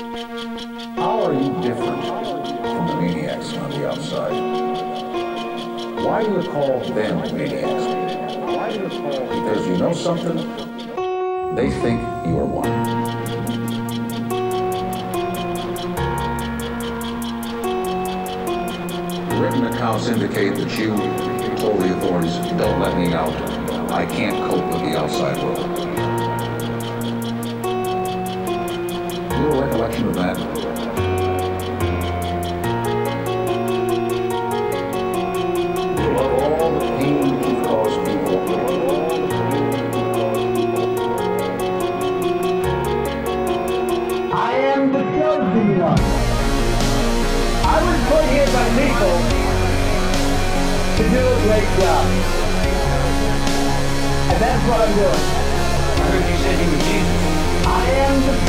How are you different from the maniacs on the outside? Why do you call them maniacs? Because you know something? They think you are one. Written accounts indicate that you told the authorities, don't let me out. I can't cope with the outside world. Your recollection of that? You all the pain that you cause people. I am the chosen one. I was put here by people to do a great job. And that's what I'm doing. I heard you said you were Jesus. I am the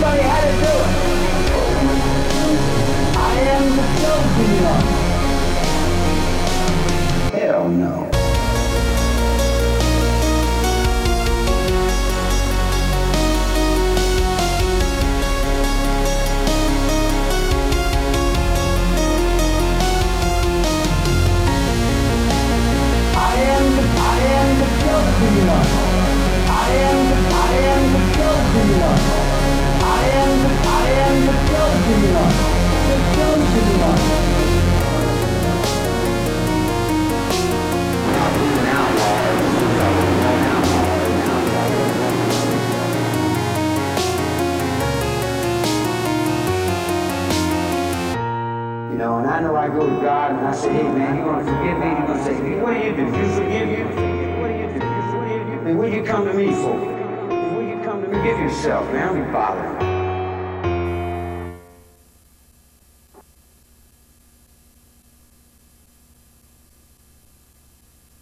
Somebody know, and I know I go to God and I say, hey man, you gonna forgive me? You're gonna say, what do you do? You forgive you? What do you do? You forgive you? Then what do you come to me for? What do you come to me? Give yourself, man. Don't be bothering.